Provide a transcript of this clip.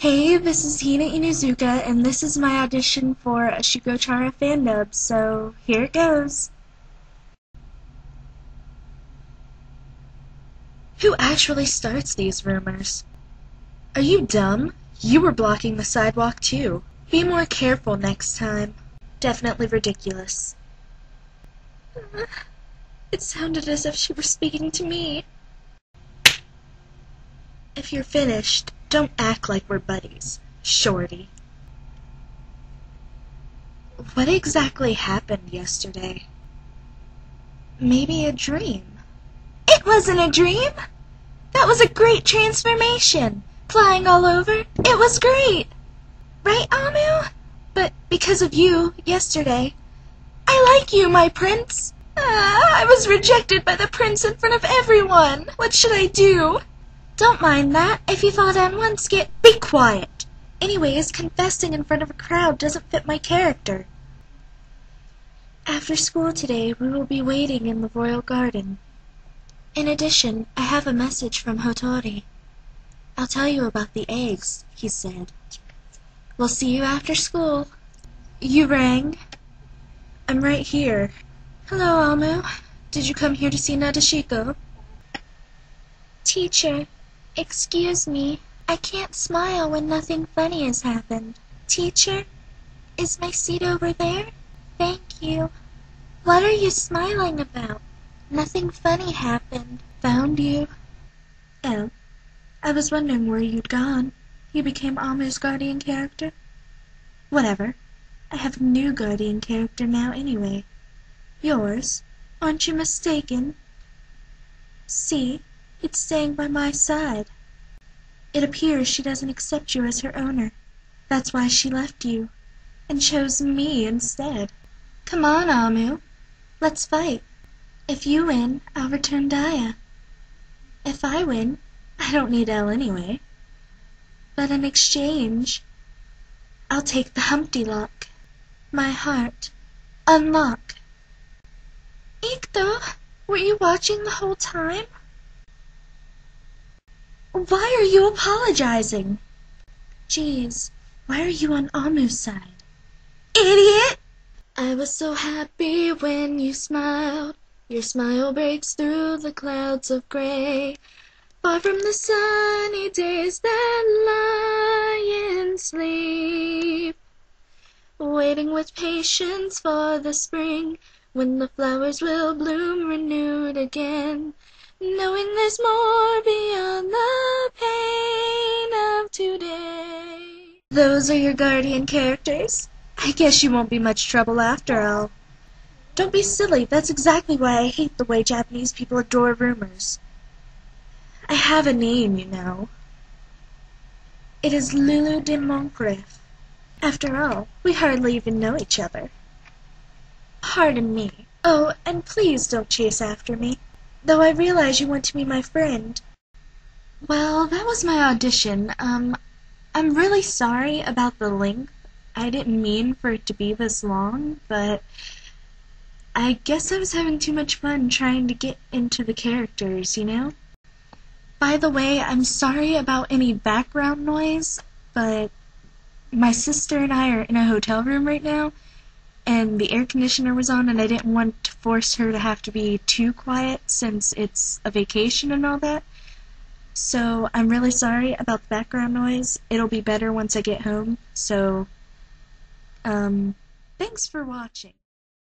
Hey, this is Hina Inuzuka, and this is my audition for a Shugo Chara fan dub, so here it goes. Who actually starts these rumors? Are you dumb? You were blocking the sidewalk too. Be more careful next time. Definitely ridiculous. It sounded as if she were speaking to me. If you're finished, don't act like we're buddies, Shorty. What exactly happened yesterday? Maybe a dream. It wasn't a dream! That was a great transformation! Flying all over, it was great! Right, Amu? But because of you, yesterday, I like you, my prince! Ah, I was rejected by the prince in front of everyone! What should I do? Don't mind that. If you fall down once, get. Be quiet! Anyways, confessing in front of a crowd doesn't fit my character. After school today, we will be waiting in the royal garden. In addition, I have a message from Hotori. I'll tell you about the eggs, he said. We'll see you after school. You rang? I'm right here. Hello, Amu. Did you come here to see Nadeshiko? Teacher, excuse me. I can't smile when nothing funny has happened. Teacher, is my seat over there? Thank you. What are you smiling about? Nothing funny happened. Found you. Oh, I was wondering where you'd gone. You became Amu's guardian character? Whatever. I have a new guardian character now anyway. Yours. Aren't you mistaken? See, it's staying by my side. It appears she doesn't accept you as her owner. That's why she left you, and chose me instead. Come on, Amu. Let's fight. If you win, I'll return Daya. If I win, I don't need Elle anyway. But in exchange, I'll take the Humpty Lock. My heart. Unlock. Ikuto, were you watching the whole time? Why are you apologizing? Jeez, why are you on Amu's side? Idiot! I was so happy when you smiled. Your smile breaks through the clouds of gray. Far from the sunny days that lie in sleep. Waiting with patience for the spring when the flowers will bloom renewed again. Knowing there's more beyond Those are your guardian characters? I guess you won't be much trouble after all. Don't be silly, that's exactly why I hate the way Japanese people adore rumors. I have a name, you know. It is Lulu de Montgriff. After all, we hardly even know each other. Pardon me. Oh, and please don't chase after me. Though I realize you want to be my friend. Well, that was my audition. Um, I'm really sorry about the length. I didn't mean for it to be this long, but I guess I was having too much fun trying to get into the characters, you know? By the way, I'm sorry about any background noise, but my sister and I are in a hotel room right now, and the air conditioner was on, and I didn't want to force her to have to be too quiet since it's a vacation and all that. So I'm really sorry about the background noise. It'll be better once I get home. So, um, thanks for watching.